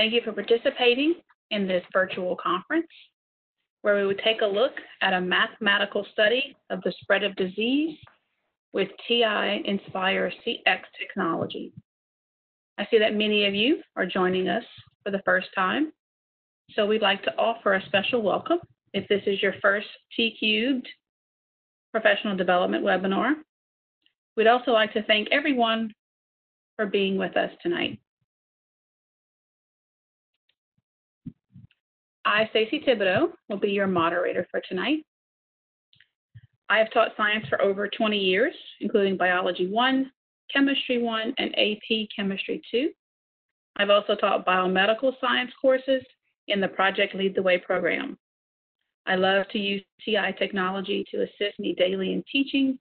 Thank you for participating in this virtual conference where we would take a look at a mathematical study of the spread of disease with TI Nspire CX technology. I see that many of you are joining us for the first time, so we'd like to offer a special welcome if this is your first T-Cubed professional development webinar. We'd also like to thank everyone for being with us tonight. I, Stacey Thibodeau, will be your moderator for tonight. I have taught science for over 20 years, including Biology 1, Chemistry 1, and AP Chemistry 2. I've also taught biomedical science courses in the Project Lead the Way program. I love to use TI technology to assist me daily in teaching,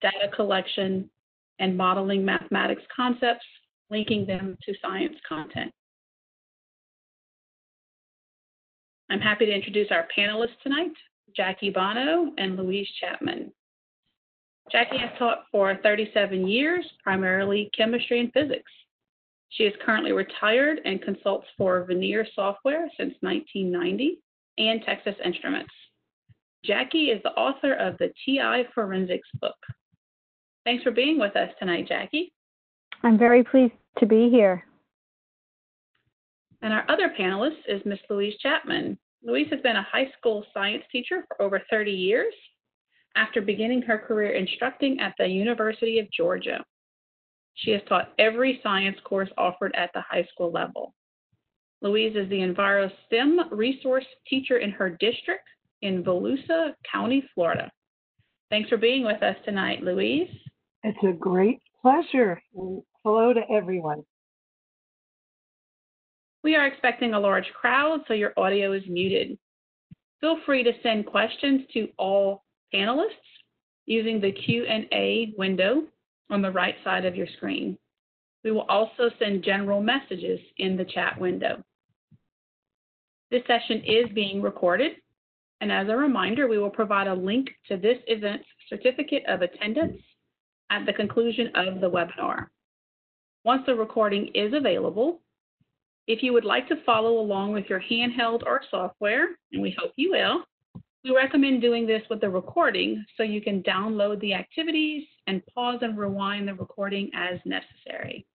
data collection, and modeling mathematics concepts, linking them to science content. I'm happy to introduce our panelists tonight, Jackie Bono and Louise Chapman. Jackie has taught for 37 years, primarily chemistry and physics. She is currently retired and consults for Vernier Software since 1990 and Texas Instruments. Jackie is the author of the TI Forensics book. Thanks for being with us tonight, Jackie. I'm very pleased to be here. And our other panelist is Miss Louise Chapman. Louise has been a high school science teacher for over 30 years after beginning her career instructing at the University of Georgia. She has taught every science course offered at the high school level. Louise is the EnviroSTEM resource teacher in her district in Volusia County, Florida. Thanks for being with us tonight, Louise. It's a great pleasure. Hello to everyone. We are expecting a large crowd, so your audio is muted. Feel free to send questions to all panelists using the Q&A window on the right side of your screen. We will also send general messages in the chat window. This session is being recorded, and as a reminder, we will provide a link to this event's certificate of attendance at the conclusion of the webinar. Once the recording is available, if you would like to follow along with your handheld or software, and we hope you will, we recommend doing this with the recording so you can download the activities and pause and rewind the recording as necessary.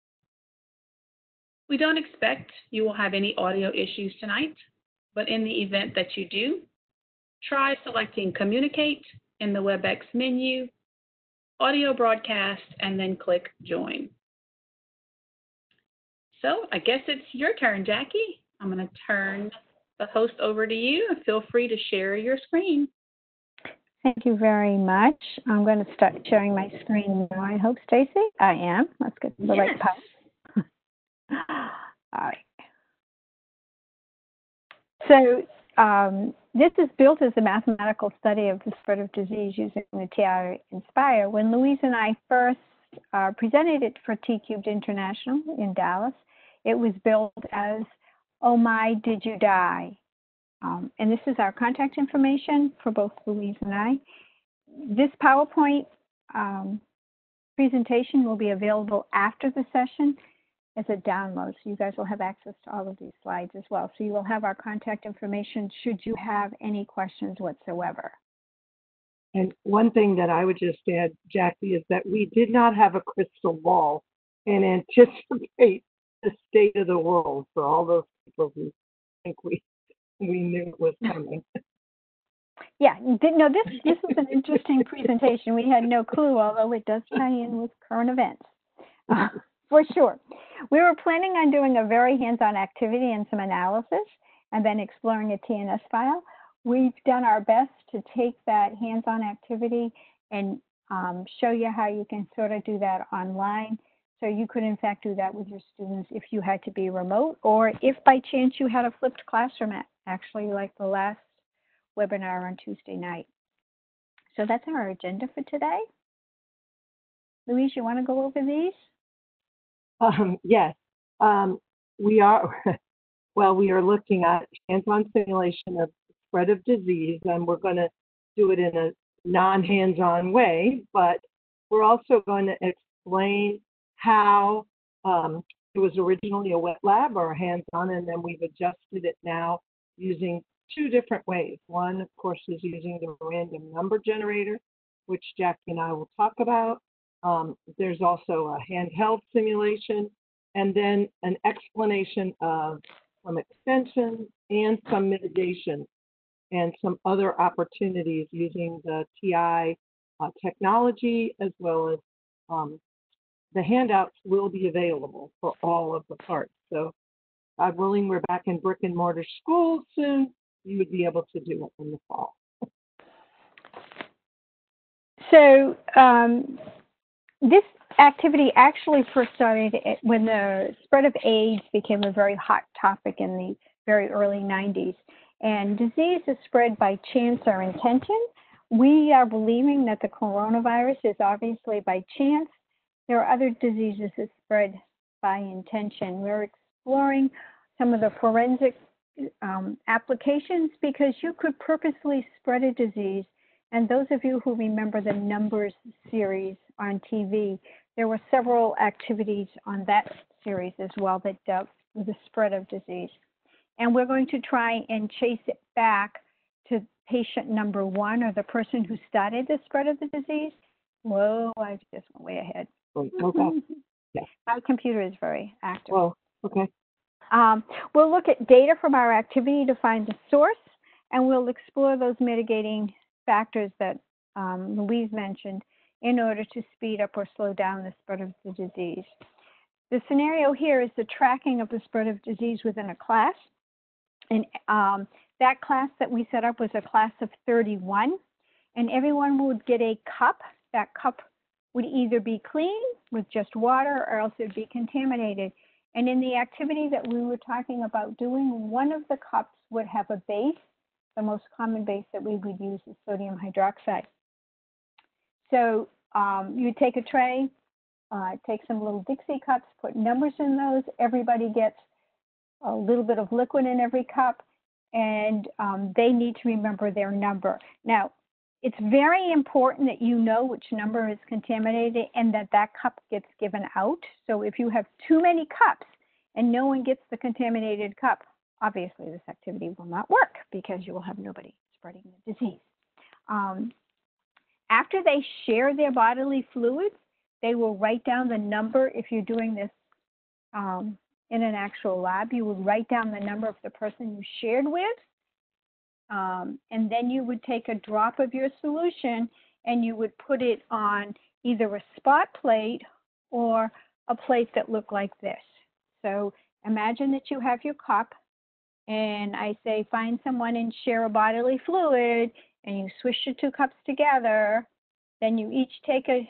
We don't expect you will have any audio issues tonight, but in the event that you do, try selecting Communicate in the WebEx menu, Audio Broadcast, and then click Join. So I guess it's your turn, Jackie. I'm going to turn the host over to you and feel free to share your screen. Thank you very much. I'm going to start sharing my screen now. I hope, Stacy, I am. Let's get to the yes. right part. All right. So um, this is built as a mathematical study of the spread of disease using the TI Nspire. When Louise and I first uh, presented it for T Cubed International in Dallas, it was built as, oh my, did you die? Um, and this is our contact information for both Louise and I. This PowerPoint um, presentation will be available after the session as a download. So you guys will have access to all of these slides as well. So you will have our contact information should you have any questions whatsoever. And one thing that I would just add, Jackie, is that we did not have a crystal ball and anticipate the state of the world for all those people who think we we knew it was coming. Yeah, no, this this was an interesting presentation. We had no clue, although it does tie in with current events, uh, for sure. We were planning on doing a very hands-on activity and some analysis, and then exploring a TNS file. We've done our best to take that hands-on activity and um, show you how you can sort of do that online so you could in fact do that with your students if you had to be remote or if by chance you had a flipped classroom actually like the last webinar on Tuesday night. So that's our agenda for today. Louise, you want to go over these? Um, yes, um, we are. Well, we are looking at hands-on simulation of spread of disease, and we're going to do it in a non-hands-on way. But we're also going to explain how um, it was originally a wet lab or a hands-on, and then we've adjusted it now using two different ways. One, of course, is using the random number generator, which Jackie and I will talk about. Um, there's also a handheld simulation, and then an explanation of some extensions and some mitigation and some other opportunities using the TI uh, technology as well as um, the handouts will be available for all of the parts. So God willing, we're back in brick and mortar schools soon. You would be able to do it in the fall. So um, this activity actually first started when the spread of AIDS became a very hot topic in the very early 90s. And disease is spread by chance or intention. We are believing that the coronavirus is obviously by chance. There are other diseases that spread by intention. We're exploring some of the forensic um, applications because you could purposely spread a disease. And those of you who remember the Numbers series on TV, there were several activities on that series as well that dealt with the spread of disease. And we're going to try and chase it back to patient number one or the person who started the spread of the disease. Whoa, I just went way ahead. Okay. Yeah. My computer is very active. Oh, okay. Um, we'll look at data from our activity to find the source, and we'll explore those mitigating factors that um, Louise mentioned in order to speed up or slow down the spread of the disease. The scenario here is the tracking of the spread of disease within a class. And um, that class that we set up was a class of 31, and everyone would get a cup. That cup would either be clean with just water or else it would be contaminated. And in the activity that we were talking about doing, one of the cups would have a base. The most common base that we would use is sodium hydroxide. So um, you take a tray, uh, take some little Dixie cups, put numbers in those. Everybody gets a little bit of liquid in every cup, and um, they need to remember their number. Now, it's very important that you know which number is contaminated and that that cup gets given out. So if you have too many cups and no one gets the contaminated cup, obviously this activity will not work because you will have nobody spreading the disease. Um, after they share their bodily fluids, they will write down the number. If you're doing this um, in an actual lab, you would write down the number of the person you shared with. Um, and then you would take a drop of your solution and you would put it on either a spot plate or a plate that looked like this. So imagine that you have your cup and I say find someone and share a bodily fluid and you swish the two cups together. Then you each take a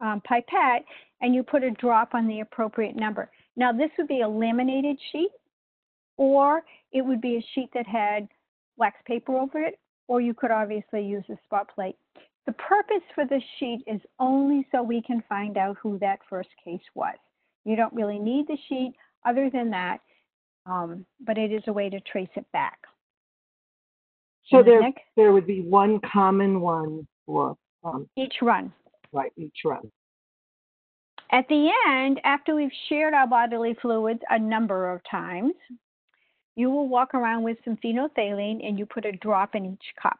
um, pipette and you put a drop on the appropriate number. Now, this would be a laminated sheet, or it would be a sheet that had wax paper over it, or you could obviously use a spot plate. The purpose for this sheet is only so we can find out who that first case was. You don't really need the sheet other than that, um, but it is a way to trace it back. So there, there would be one common one for um, Each run. right each run. At the end, after we've shared our bodily fluids a number of times, you will walk around with some phenolphthalein and you put a drop in each cup.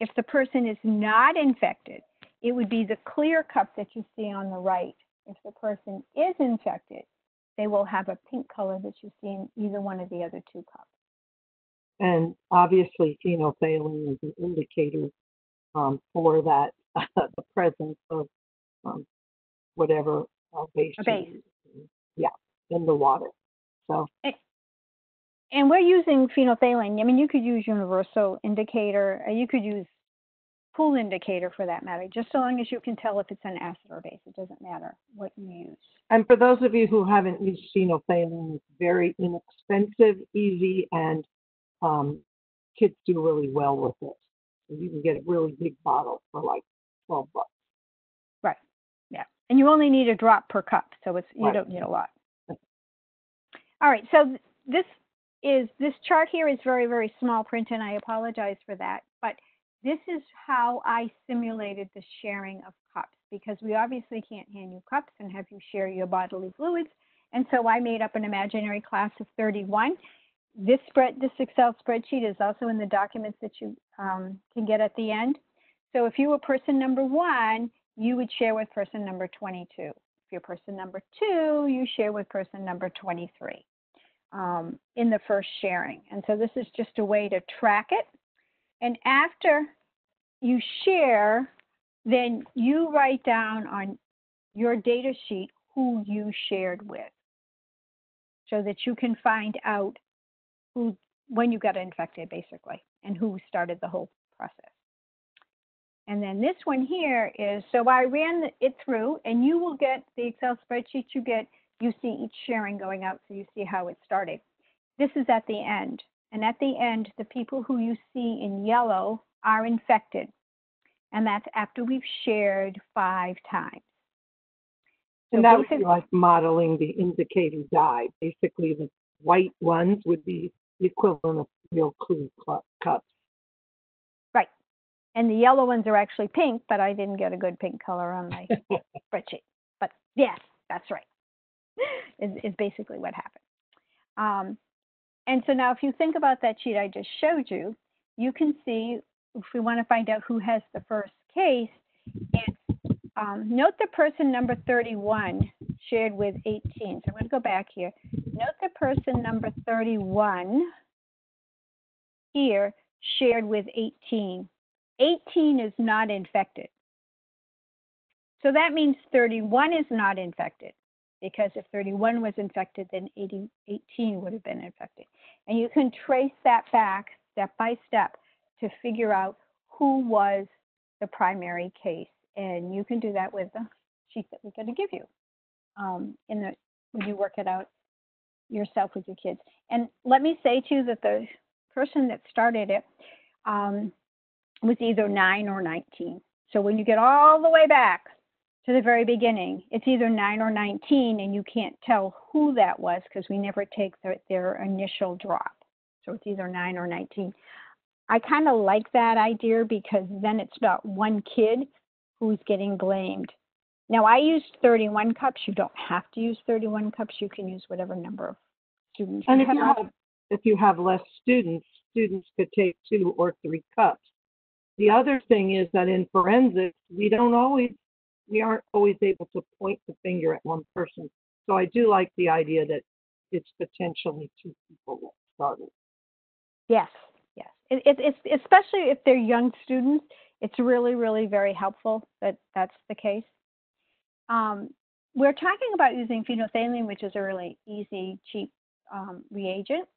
If the person is not infected, it would be the clear cup that you see on the right. If the person is infected, they will have a pink color that you see in either one of the other two cups. And obviously, phenolphthalein is an indicator um, for that, the presence of um, whatever uh, base. Base. Yeah, in the water. So, And we're using phenolphthalein. I mean, you could use universal indicator, uh, you could use pool indicator for that matter, just so long as you can tell if it's an acid or base. It doesn't matter what you use. and for those of you who haven't used phenolphthalein, it's very inexpensive, easy, and um, kids do really well with it. So you can get a really big bottle for like 12 bucks. Right. Yeah. And you only need a drop per cup, so it's you Right. don't need a lot. All right. So th- this is this chart here is very very small print, and I apologize for that. But this is how I simulated the sharing of cups. because we obviously can't hand you cups and have you share your bodily fluids. And so I made up an imaginary class of 31. This spread, this Excel spreadsheet is also in the documents that you um, can get at the end. So if you were person number one, you would share with person number 22. If you're person number two, you share with person number 23 um, in the first sharing. And so this is just a way to track it. And after you share, then you write down on your data sheet who you shared with so that you can find out who when you got infected basically and who started the whole process. And then this one here is, so I ran it through and you will get the Excel spreadsheet you get, you see each sharing going out so you see how it started. This is at the end. And at the end, the people who you see in yellow are infected. And that's after we've shared five times. And that would be like modeling the indicator dye. Basically, the white ones would be the equivalent of real clean cups. Right. And the yellow ones are actually pink, but I didn't get a good pink color on my spreadsheet. But yes, that's right. Is, is basically what happened. Um, and so now if you think about that sheet I just showed you, you can see if we want to find out who has the first case, it's um, note the person number 31 shared with 18. So I'm going to go back here. Note the person number 31 here shared with 18. 18 is not infected. So that means 31 is not infected because if 31 was infected, then 80, 18 would have been infected. And you can trace that back step by step to figure out who was the primary case. And you can do that with the sheet that we're going to give you um, in the when you work it out yourself with your kids. And let me say too that the person that started it um, was either nine or 19. So when you get all the way back to the very beginning, it's either nine or 19, and you can't tell who that was because we never take their, their initial drop. So it's either nine or 19. I kind of like that idea because then it's not one kid who's getting blamed. Now, I used 31 cups. You don't have to use 31 cups. You can use whatever number of students and you if you have. have if you have less students, students could take two or three cups. The other thing is that in forensics, we don't always we aren't always able to point the finger at one person. So I do like the idea that it's potentially two people that started. Yes, yes. It, it, it's especially if they're young students. It's really, really very helpful that that's the case. Um, we're talking about using phenolphthalein, which is a really easy, cheap um, reagent.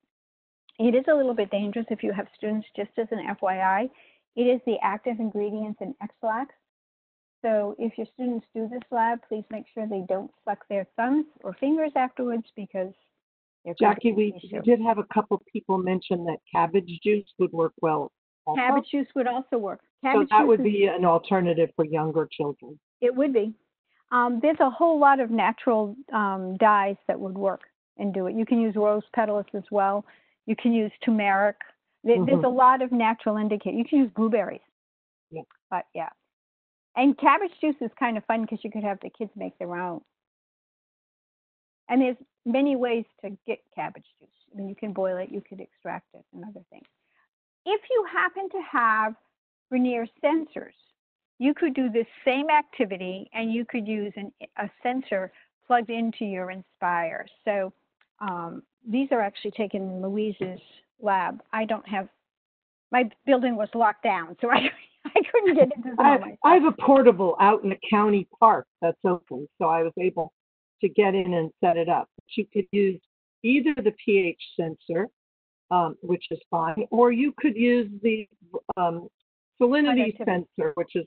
It is a little bit dangerous if you have students, just as an FYI. It is the active ingredients in Ex-Lax. So if your students do this lab, please make sure they don't suck their thumbs or fingers afterwards because they're going to Jackie, we, issue. did have a couple people mention that cabbage juice would work well. also. Cabbage juice would also work. So that would be an alternative for younger children. It would be. Um, there's a whole lot of natural um, dyes that would work and do it. You can use rose petals as well. You can use turmeric. There, There's a lot of natural indicators. You can use blueberries. Yeah. But yeah. And cabbage juice is kind of fun because you could have the kids make their own. And there's many ways to get cabbage juice. I mean, you can boil it, you could extract it, and other things. If you happen to have Vernier sensors, you could do this same activity and you could use an, a sensor plugged into your Nspire. So um, these are actually taken in Louise's lab. I don't have, my building was locked down, so I, I couldn't get into I, I have a portable out in a county park that's open, so I was able to get in and set it up. You could use either the pH sensor, um, which is fine, or you could use the um, salinity sensor, which is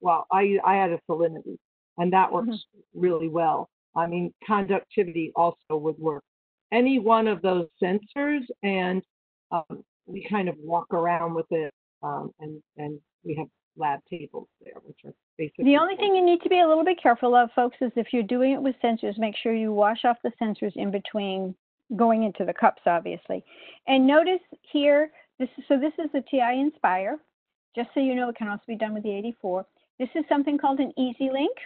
well, I I had a salinity, and that works Mhm. really well. I mean, conductivity also would work. Any one of those sensors, and um, we kind of walk around with it, um, and and we have lab tables there, which are basically The only thing you need to be a little bit careful of, folks, is if you're doing it with sensors, make sure you wash off the sensors in between going into the cups, obviously. And notice here, this is, so this is the TI Nspire. Just so you know, it can also be done with the 84. This is something called an EasyLink,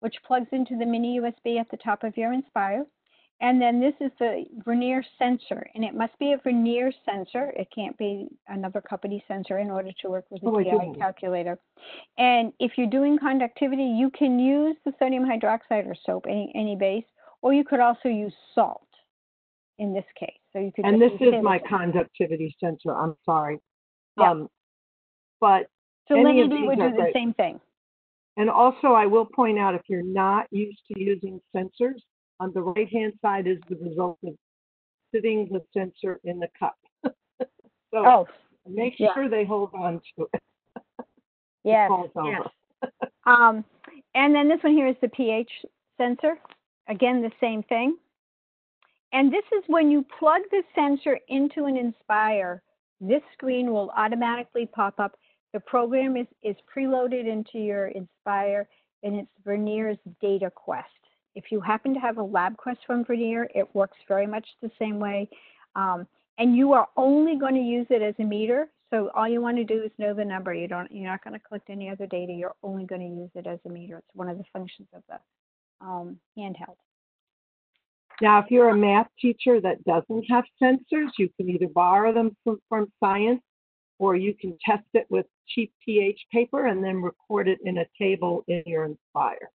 which plugs into the mini USB at the top of your Nspire. And then this is the vernier sensor, and it must be a vernier sensor. It can't be another company sensor in order to work with the Oh, TI calculator. And if you're doing conductivity, you can use the sodium hydroxide or soap, any, any base, or you could also use salt in this case. So you could And this is my salt. conductivity sensor, I'm sorry. Yeah. Um, But, So any of Linity would do the great. same thing. and also I will point out, if you're not used to using sensors, on the right-hand side is the result of sitting the sensor in the cup. So Oh, make yeah. sure they hold on to it. yes, yes. Um, and then this one here is the pH sensor. Again, the same thing. And this is when you plug the sensor into an Nspire, this screen will automatically pop up. The program is, is preloaded into your Nspire and it's Vernier's DataQuest. If you happen to have a LabQuest from Vernier, it works very much the same way. Um, and you are only going to use it as a meter. So all you want to do is know the number. You don't, you're not going to collect any other data. You're only going to use it as a meter. It's one of the functions of the um, handheld. Now, if you're a math teacher that doesn't have sensors, you can either borrow them from, from science or you can test it with cheap pH paper and then record it in a table in your Nspire.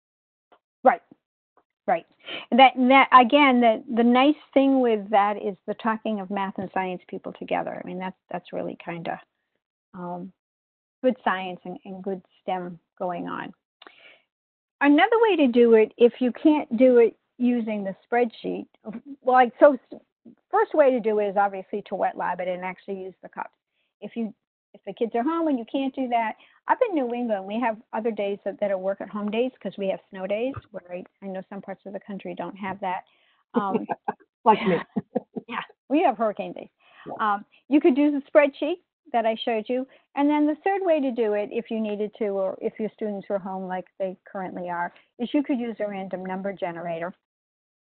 Right. And that, that again, the the nice thing with that is the talking of math and science people together. I mean, that's that's really kind of um, good science and, and good STEM going on. Another way to do it, if you can't do it using the spreadsheet, like so, first way to do it is obviously to wet lab it and actually use the cups. If you if the kids are home and you can't do that, up in New England, we have other days that, that are work at home days because we have snow days where I, I know some parts of the country don't have that. Um, Like me. yeah, we have hurricane days. Yeah. Um, you could do the spreadsheet that I showed you. And then the third way to do it, if you needed to, or if your students were home like they currently are, is you could use a random number generator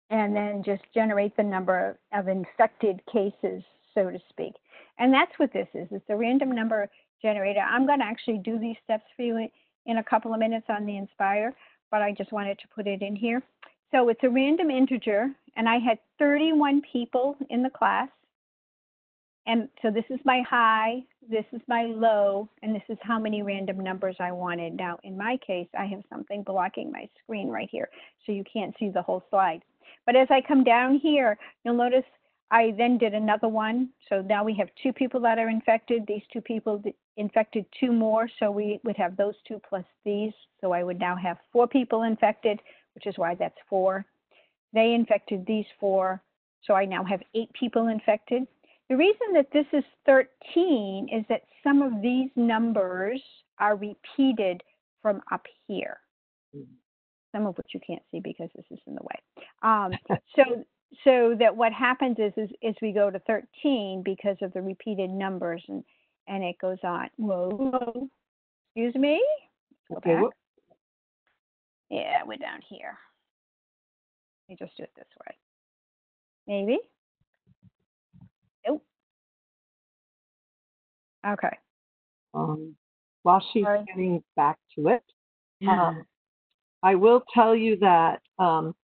and then just generate the number of infected cases, so to speak. And that's what this is. It's a random number generator. I'm going to actually do these steps for you in- a couple of minutes on the Nspire, but I just wanted to put it in here. So it's a random integer, and I had 31 people in the class. And so this is my high, this is my low, and this is how many random numbers I wanted. Now, in my case, I have something blocking my screen right here, so you can't see the whole slide. But as I come down here, you'll notice I then did another one. So now we have two people that are infected. These two people infected two more, so we would have those two plus these. So I would now have four people infected, which is why that's four. They infected these four, so I now have eight people infected. The reason that this is 13 is that some of these numbers are repeated from up here. Some of which you can't see because this is in the way. Um, so, so that what happens is, is, is we go to 13 because of the repeated numbers and, and it goes on. Whoa, whoa. excuse me. Go Okay, back. whoop. Yeah, we're down here. Let me just do it this way. Maybe. Nope. Okay. Um, while she's Sorry. getting back to it, um, I will tell you that um,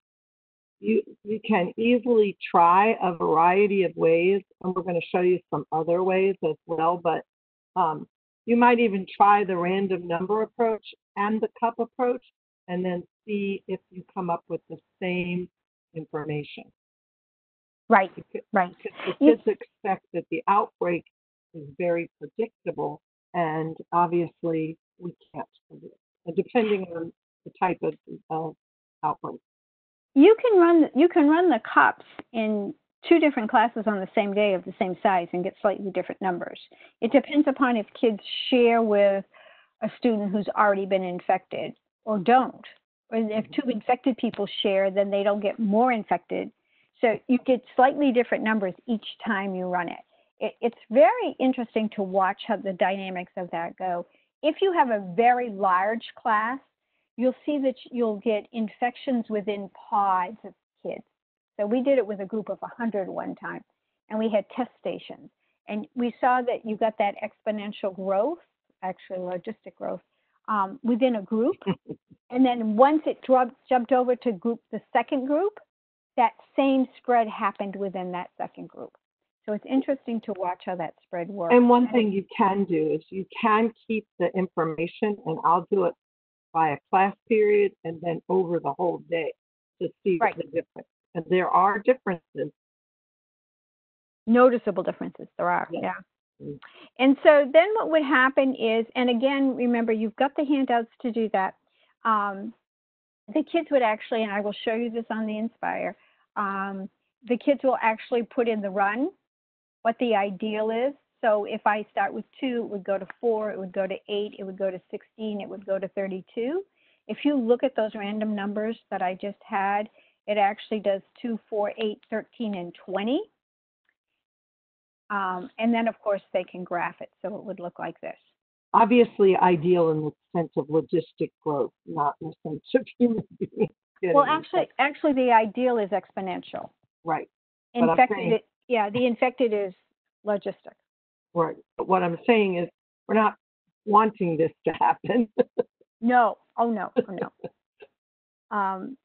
you you can easily try a variety of ways, and we're going to show you some other ways as well. But um, you might even try the random number approach and the cup approach, and then see if you come up with the same information. Right, Because right. because the kids expect that the outbreak is very predictable, and obviously we can't predict, depending on the type of uh, outbreak. You can run you can run the cups in two different classes on the same day of the same size and get slightly different numbers. It depends upon if kids share with a student who's already been infected or don't. Or if two mm-hmm. infected people share, then they don't get more infected. So you get slightly different numbers each time you run it. it. It's very interesting to watch how the dynamics of that go. If you have a very large class, you'll see that you'll get infections within pods of kids. So we did it with a group of 100 one time, and we had test stations. And we saw that you got that exponential growth, actually logistic growth, um, within a group. and then once it dropped, jumped over to group the second group, that same spread happened within that second group. So it's interesting to watch how that spread works. And one thing you can do is you can keep the information, and I'll do it by a class period and then over the whole day to see Right. the difference. And there are differences. noticeable differences there are Yeah. yeah Mm. and so then what would happen is and again remember you've got the handouts to do that um, the kids would actually and i will show you this on the Nspire um, the kids will actually put in the run what the ideal is so if i start with two it would go to four it would go to eight it would go to 16 it would go to 32 if you look at those random numbers that i just had it actually does 2 4 8 13 and 20 um, and then, of course, they can graph it. So it would look like this. Obviously, ideal in the sense of logistic growth, not in the sense of human beings. Well, actually, actually, the ideal is exponential. Right, Infected, saying- yeah, the infected is logistic. Right. But what I'm saying is, we're not wanting this to happen. No, oh no, oh no. Um,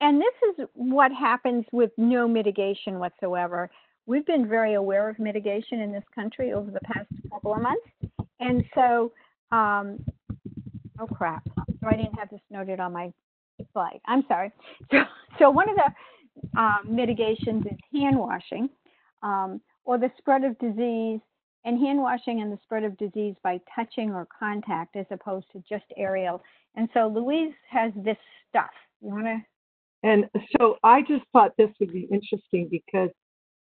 and this is what happens with no mitigation whatsoever. We've been very aware of mitigation in this country over the past couple of months. And so, um, oh crap, so I didn't have this noted on my slide. I'm sorry. So, so one of the um, mitigations is hand washing um, or the spread of disease and hand washing and the spread of disease by touching or contact as opposed to just aerial. And so Louise has this stuff. You want to? And so I just thought this would be interesting because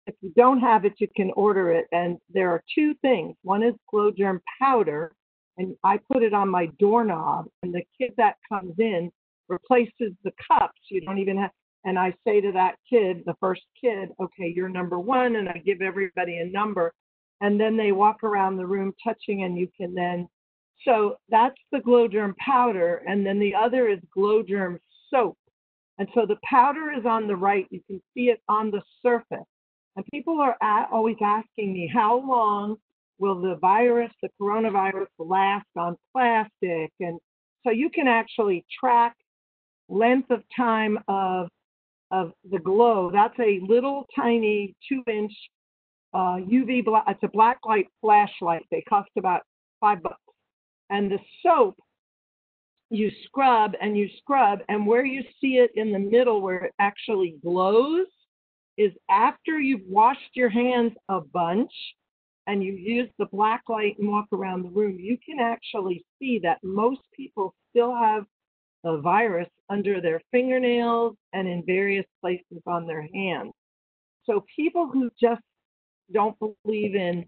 if you don't have it, you can order it. And there are two things. One is glow germ powder, and I put it on my doorknob, and the kid that comes in replaces the cups. You don't even have, and I say to that kid, the first kid, okay, you're number one, and I give everybody a number. And then they walk around the room touching, and you can then. So that's the glow germ powder, and then the other is glow germ soap. And so the powder is on the right. You can see it on the surface. And people are a always asking me, how long will the virus, the coronavirus, last on plastic? And so you can actually track length of time of of the glow. That's a little tiny two-inch uh, UV. It's a black light flashlight. They cost about five bucks. And the soap you scrub and you scrub, and where you see it in the middle where it actually glows is after you've washed your hands a bunch and you use the black light and walk around the room, you can actually see that most people still have the virus under their fingernails and in various places on their hands. So people who just don't believe in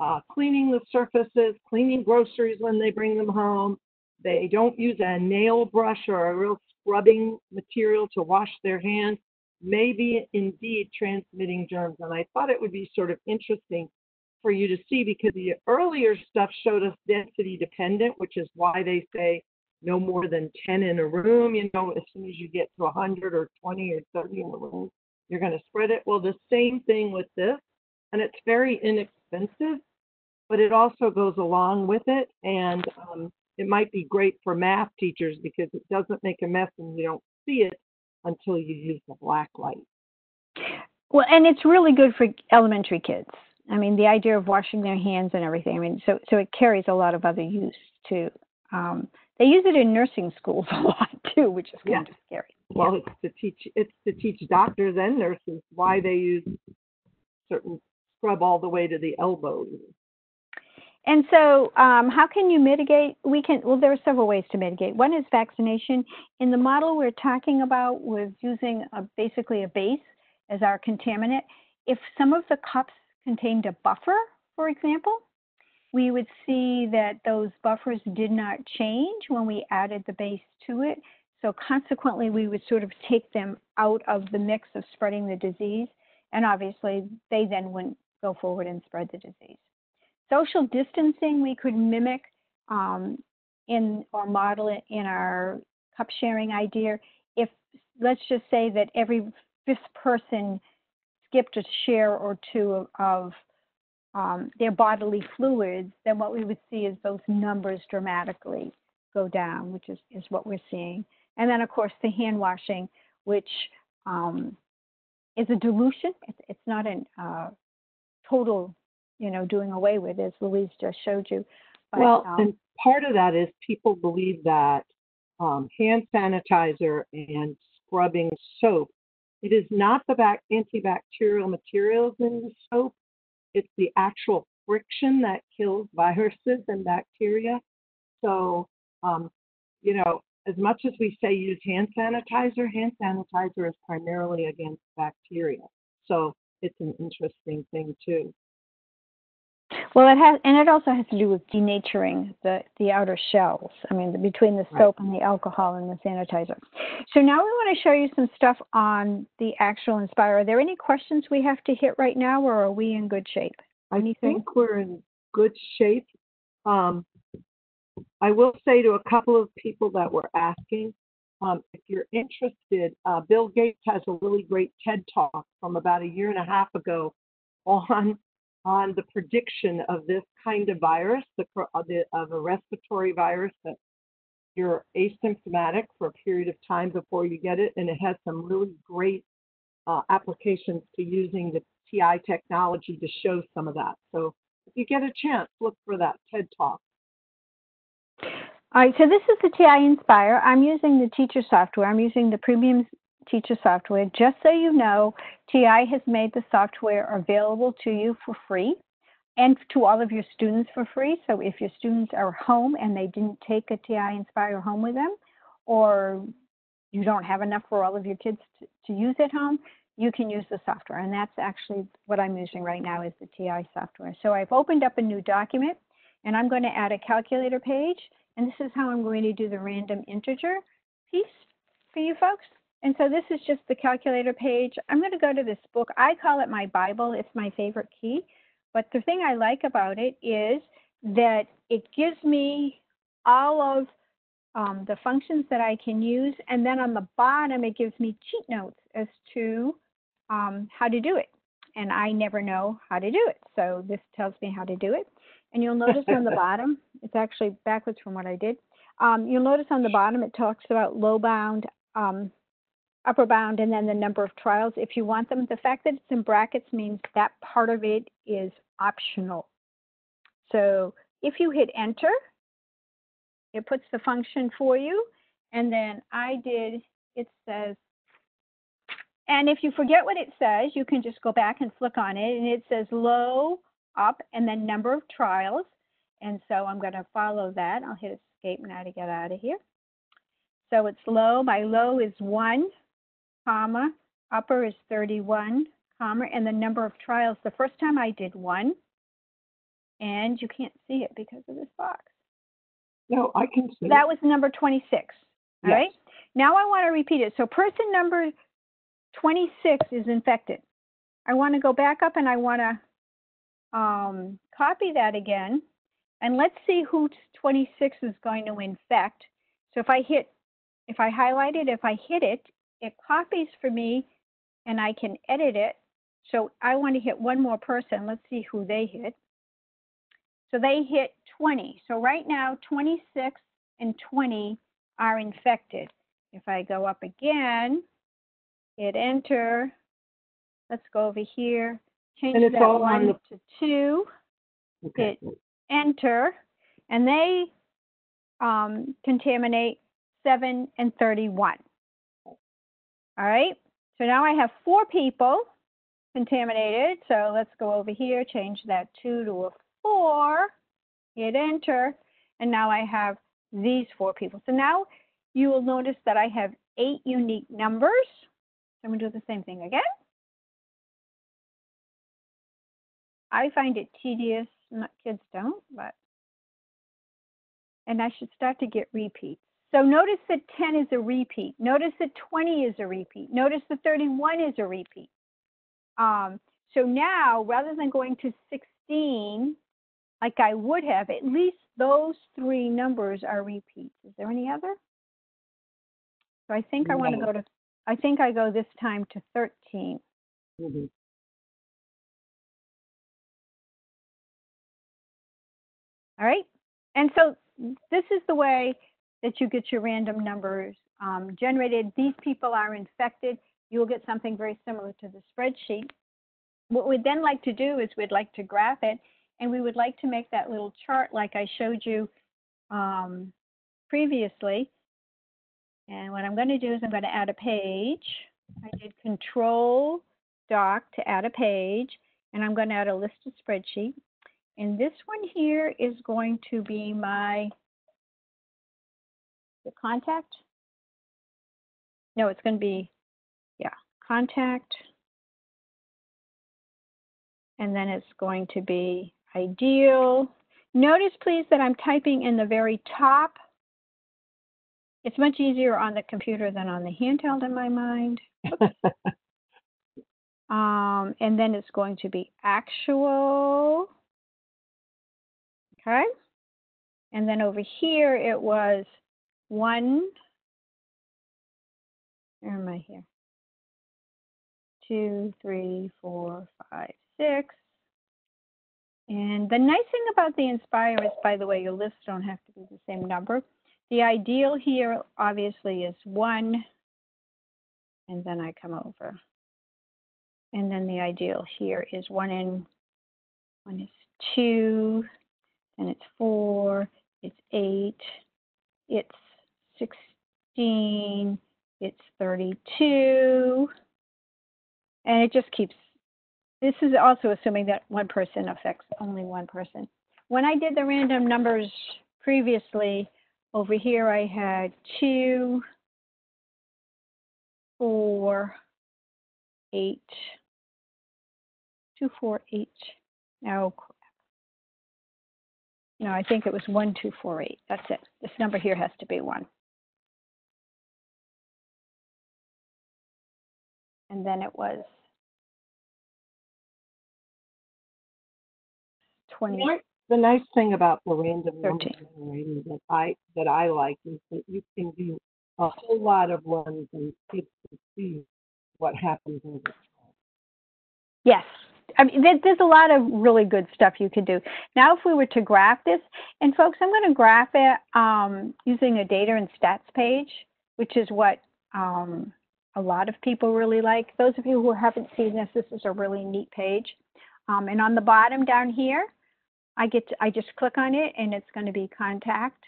uh, cleaning the surfaces, cleaning groceries when they bring them home, they don't use a nail brush or a real scrubbing material to wash their hands, may be indeed transmitting germs. And I thought it would be sort of interesting for you to see because the earlier stuff showed us density dependent, which is why they say no more than 10 in a room. You know, as soon as you get to 100 or 20 or 30 in a room, you're going to spread it. Well, the same thing with this, and it's very inexpensive, but it also goes along with it. And um, it might be great for math teachers because it doesn't make a mess and you don't see it until you use the black light. Well, and it's really good for elementary kids. I mean, the idea of washing their hands and everything. I mean, so so it carries a lot of other use too. Um, they use it in nursing schools a lot too, which is kind Yeah. of scary. Well, it's to teach it's to teach doctors and nurses why they use certain scrub all the way to the elbow. And so, um, how can you mitigate? We can. Well, there are several ways to mitigate. One is vaccination. In the model we're talking about, was using a, basically a base as our contaminant. If some of the cups contained a buffer, for example, we would see that those buffers did not change when we added the base to it. So consequently, we would sort of take them out of the mix of spreading the disease, and obviously, they then wouldn't go forward and spread the disease. Social distancing we could mimic um, in or model it in our cup sharing idea. If let's just say that every fifth person skipped a share or two of, of um, their bodily fluids, then what we would see is those numbers dramatically go down, which is, is what we're seeing. And then, of course, the hand washing, which um, is a dilution. It's, it's not a uh, total, you know, doing away with, as Louise just showed you. But, well, um, and part of that is people believe that um, hand sanitizer and scrubbing soap, it is not the bac- antibacterial materials in the soap, it's the actual friction that kills viruses and bacteria. So, um, you know, as much as we say use hand sanitizer, hand sanitizer is primarily against bacteria. So it's an interesting thing too. Well, it has, and it also has to do with denaturing the the outer shells. I mean, the, between the Right. soap and the alcohol and the sanitizer. So now we want to show you some stuff on the actual Nspire. Are there any questions we have to hit right now, or are we in good shape? I think we're in good shape. Um, I will say to a couple of people that were asking, um, if you're interested, uh, Bill Gates has a really great TED talk from about a year and a half ago on on the prediction of this kind of virus, the, of of a respiratory virus that you're asymptomatic for a period of time before you get it, and it has some really great uh, applications to using the TI technology to show some of that. So if you get a chance, look for that TED talk. All right, so this is the TI Nspire. I'm using the teacher software. I'm using the premium teacher software. Just so you know, TI has made the software available to you for free and to all of your students for free. So if your students are home and they didn't take a TI Nspire home with them, or you don't have enough for all of your kids to, to use at home, you can use the software. And that's actually what I'm using right now is the TI software. So I've opened up a new document and I'm going to add a calculator page. And this is how I'm going to do the random integer piece for you folks. And so this is just the calculator page. I'm going to go to this book. I call it my Bible. It's my favorite key. But the thing I like about it is that it gives me all of um, the functions that I can use. And then on the bottom, it gives me cheat notes as to um, how to do it. And I never know how to do it. So this tells me how to do it. And you'll notice on the bottom, it's actually backwards from what I did. Um, you'll notice on the bottom it talks about low bound, um, upper bound, and then the number of trials if you want them. The fact that it's in brackets means that part of it is optional. So if you hit enter, it puts the function for you. And then I did, it says, and if you forget what it says, you can just go back and flick on it. And it says low, up, and then number of trials. And so I'm going to follow that. I'll hit escape now to get out of here. So it's low. My low is 1, comma. Upper is 31, comma. And the number of trials, the first time I did 1. And you can't see it because of this box. No, I can see. That was number 26. All Yes. right. Now I want to repeat it. So person number 26 is infected. I want to go back up and I want to um, copy that again. And let's see who 26 is going to infect. So if I hit, if I highlight it, if I hit it, it copies for me and I can edit it. So I want to hit one more person. Let's see who they hit. So they hit 20. So right now, 26 and 20 are infected. If I go up again, hit enter. Let's go over here. Change that one to two. Okay. hit Enter, and they um, contaminate 7 and 31. All right, so now I have four people contaminated. So let's go over here, change that 2 to a 4, hit enter, and now I have these four people. So now you will notice that I have eight unique numbers. So I'm to do the same thing again. I find it tedious. Not kids don't, but and I should start to get repeats. So notice that 10 is a repeat. Notice that 20 is a repeat. Notice that 31 is a repeat. Um, so now, rather than going to 16, like I would have, at least those three numbers are repeats. Is there any other? So I think I want to go to, I think I go this time to 13. Mhm. All right. And so this is the way that you get your random numbers um, generated. These people are infected. You'll get something very similar to the spreadsheet. What we'd then like to do is we'd like to graph it, and we would like to make that little chart like I showed you um, previously. And what I'm going to do is I'm going to add a page. I did Control Doc to add a page, and I'm going to add a listed spreadsheet. And this one here is going to be my the contact. No, it's going to be, yeah, contact. And then it's going to be ideal. Notice, please, that I'm typing in the very top. It's much easier on the computer than on the handheld in my mind. Um, and then it's going to be actual. Okay. And then over here it was one. Where am I here? Two, three, four, five, six. And the nice thing about the Nspire is, by the way, your lists don't have to be the same number. The ideal here obviously is one, and then I come over. And then the ideal here is one in, one is two, and it's four, it's eight, it's 16, it's 32, and it just keeps, this is also assuming that one person affects only one person. When I did the random numbers previously, over here I had two, four, eight, two, four, eight. No, crap. No, I think it was one, two, four, eight. That's it. This number here has to be one. And then it was twenty. The nice thing about the random number 13. generator that I, that I like is that you can do a whole lot of ones and kids can see what happens over time. Yes. I mean, there, there's a lot of really good stuff you could do. Now, if we were to graph this, and folks, I'm going to graph it um, using a data and stats page, which is what um, a lot of people really like. Those of you who haven't seen this, this is a really neat page. Um, and on the bottom down here, I get to, I just click on it, and it's going to be contact.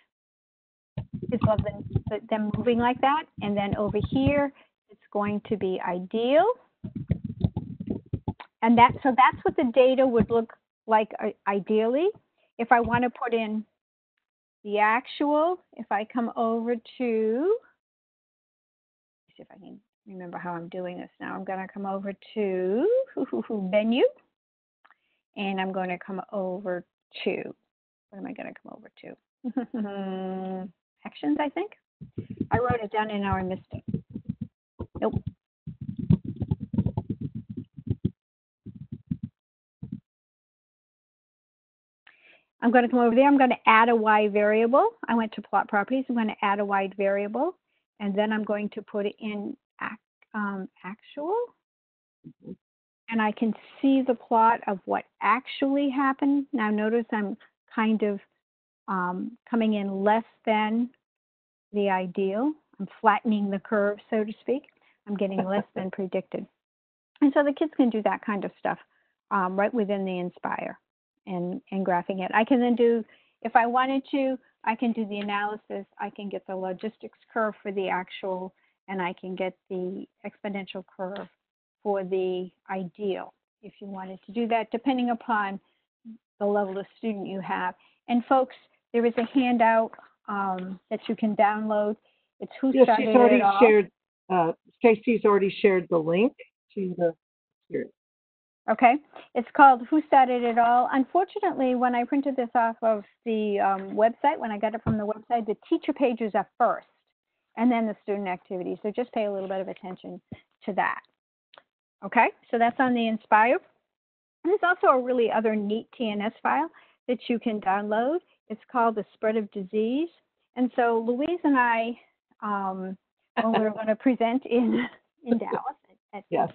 It's love them, them moving like that. And then over here, it's going to be ideal. And that, so that's what the data would look like uh, ideally. If I want to put in the actual, if I come over to, see if I can remember how I'm doing this now. I'm going to come over to menu, and I'm going to come over to, what am I going to come over to? Actions, I think. I wrote it down and now I missed it. Nope. I'm going to come over there. I'm going to add a y variable. I went to plot properties. I'm going to add a y variable, and then I'm going to put it in um, actual. And I can see the plot of what actually happened. Now notice I'm kind of um, coming in less than the ideal. I'm flattening the curve, so to speak. I'm getting less than predicted. And so the kids can do that kind of stuff um, right within the Nspire and, and graphing it. I can then do, if I wanted to, I can do the analysis. I can get the logistics curve for the actual, and I can get the exponential curve for the ideal if you wanted to do that, depending upon the level of student you have. And folks, there is a handout um, that you can download. It's who Yeah, started she's already it all. shared, uh, Stacy's already shared the link to the, here. Okay, it's called Who Started It All. Unfortunately, when I printed this off of the um, website, when I got it from the website, the teacher pages are first, and then the student activities. So just pay a little bit of attention to that. Okay, so that's on the Nspire. And there's also a really other neat TNS file that you can download. It's called the Spread of Disease. And so Louise and I, um, when we were going to present in in Dallas at Yes.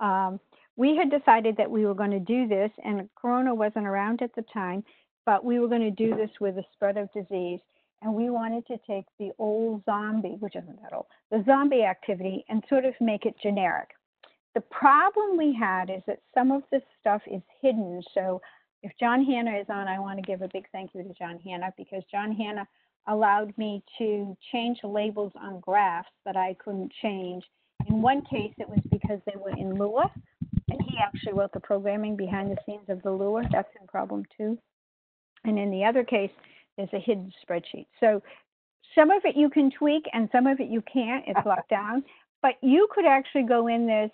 Um, we had decided that we were going to do this, and Corona wasn't around at the time, but we were going to do this with the spread of disease. And we wanted to take the old zombie, which isn't that old, the zombie activity, and sort of make it generic. The problem we had is that some of this stuff is hidden. So if John Hanna is on, I want to give a big thank you to John Hanna because John Hanna allowed me to change labels on graphs that I couldn't change. In one case, it was because they were in Lua, and he actually wrote the programming behind the scenes of the Lua. That's in problem two. And in the other case, there's a hidden spreadsheet. So some of it you can tweak and some of it you can't. It's locked down. But you could actually go in this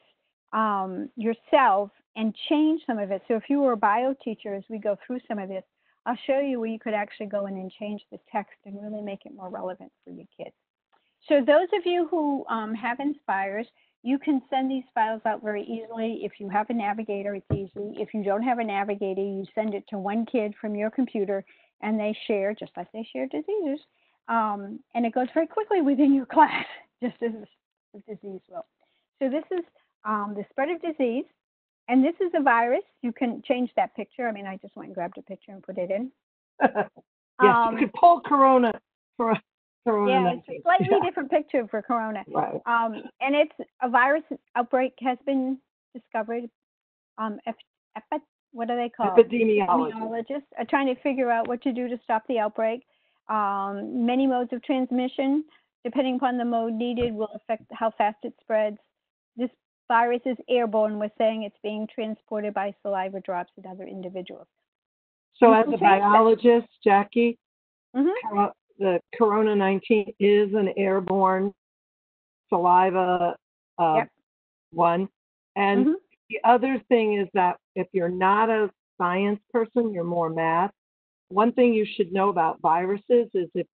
um, yourself and change some of it. So if you were a bio teacher, as we go through some of this, I'll show you where you could actually go in and change the text and really make it more relevant for your kids. So those of you who um, have Nspires, you can send these files out very easily. If you have a navigator, it's easy. If you don't have a navigator, you send it to one kid from your computer and they share, just like they share diseases. Um, and it goes very quickly within your class, just as the disease will. So this is um, the spread of disease. And this is a virus. You can change that picture. I mean, I just went and grabbed a picture and put it in. yes, Um, you could pull Corona for Corona. Yeah, it's a slightly Yeah, different picture for corona. Right. Um, and it's a virus outbreak has been discovered. Um, what are they called? Epidemiology. Epidemiologists are trying to figure out what to do to stop the outbreak. Um, many modes of transmission, depending upon the mode needed, will affect how fast it spreads. This virus is airborne. We're saying it's being transported by saliva drops in other individuals. So as a biologist, Jackie, Mhm. the Corona 19 is an airborne saliva uh, Yep. one. And Mhm. the other thing is that if you're not a science person, you're more math. One thing you should know about viruses is if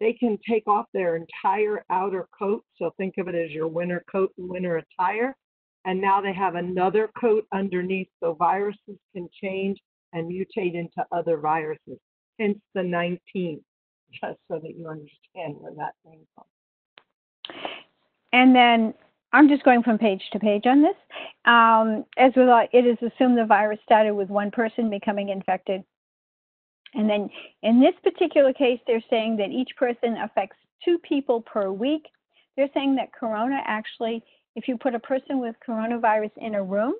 they can take off their entire outer coat, so think of it as your winter coat and winter attire, and now they have another coat underneath, so viruses can change and mutate into other viruses. Hence the 19, just so that you understand where that came from. And then I'm just going from page to page on this. Um, as with all, it is assumed the virus started with one person becoming infected. And then in this particular case, they're saying that each person affects two people per week. They're saying that corona actually, if you put a person with coronavirus in a room,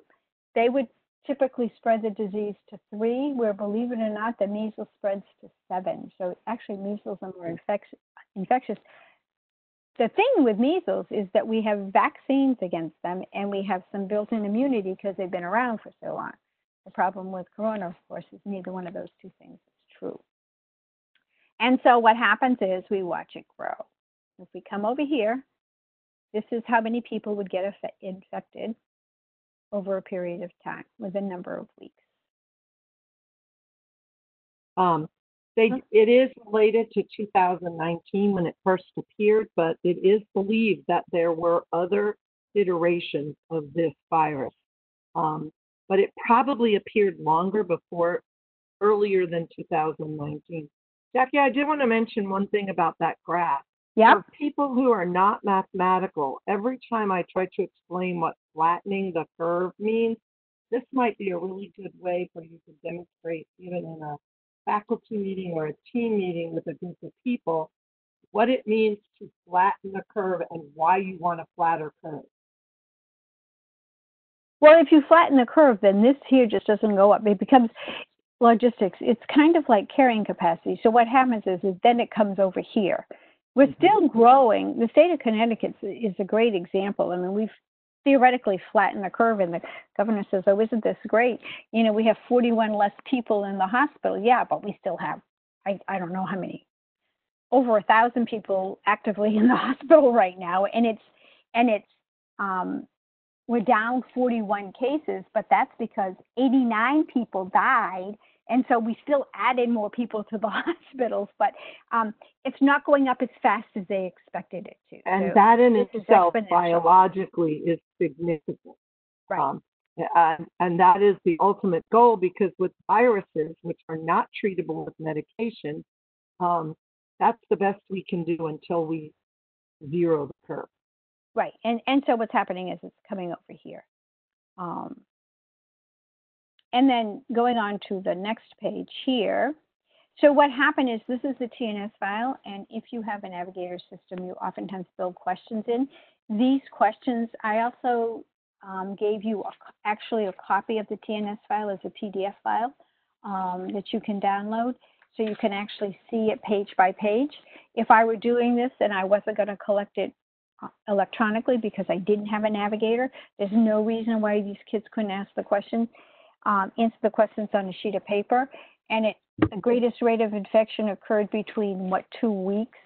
they would typically spread the disease to three, where believe it or not, the measles spreads to seven. So actually, measles are more infectious. The thing with measles is that we have vaccines against them and we have some built-in immunity because they've been around for so long. The problem with corona, of course, is neither one of those two things is true. And so what happens is we watch it grow. If we come over here, this is how many people would get infected over a period of time with a number of weeks. Um, they, it is related to 2019 when it first appeared, but it is believed that there were other iterations of this virus. Um, but it probably appeared longer before, earlier than 2019. Jackie, I did want to mention one thing about that graph. Yep. For people who are not mathematical, every time I try to explain what flattening the curve means, this might be a really good way for you to demonstrate, even in a faculty meeting or a team meeting with a group of people, what it means to flatten the curve and why you want a flatter curve. Well, if you flatten the curve, then this here just doesn't go up. It becomes logistics. It's kind of like carrying capacity. So what happens is, is then it comes over here. We're Mhm. still growing. The state of Connecticut is a great example. I mean, we've theoretically flatten the curve, and the governor says, "Oh, isn't this great? You know, we have 41 less people in the hospital. Yeah, but we still have, I, I don't know how many, over a thousand people actively in the hospital right now, and it's, and it's, um, we're down 41 cases, but that's because 89 people died. And so we still added more people to the hospitals, but um, it's not going up as fast as they expected it to. And So, that in this is itself biologically is significant. Right. Um, and, and that is the ultimate goal because with viruses, which are not treatable with medication, um, that's the best we can do until we zero the curve. right. And, and so what's happening is it's coming over here. Um, and then going on to the next page here. So what happened is this is the TNS file, and if you have a Navigator system, you oftentimes build questions in. These questions, I also um, gave you a, actually a copy of the TNS file as a PDF file um, that you can download, so you can actually see it page by page. If I were doing this and I wasn't going to collect it uh, electronically because I didn't have a Navigator, there's no reason why these kids couldn't ask the questions, um, answer the questions on a sheet of paper, and it the greatest rate of infection occurred between what two weeks?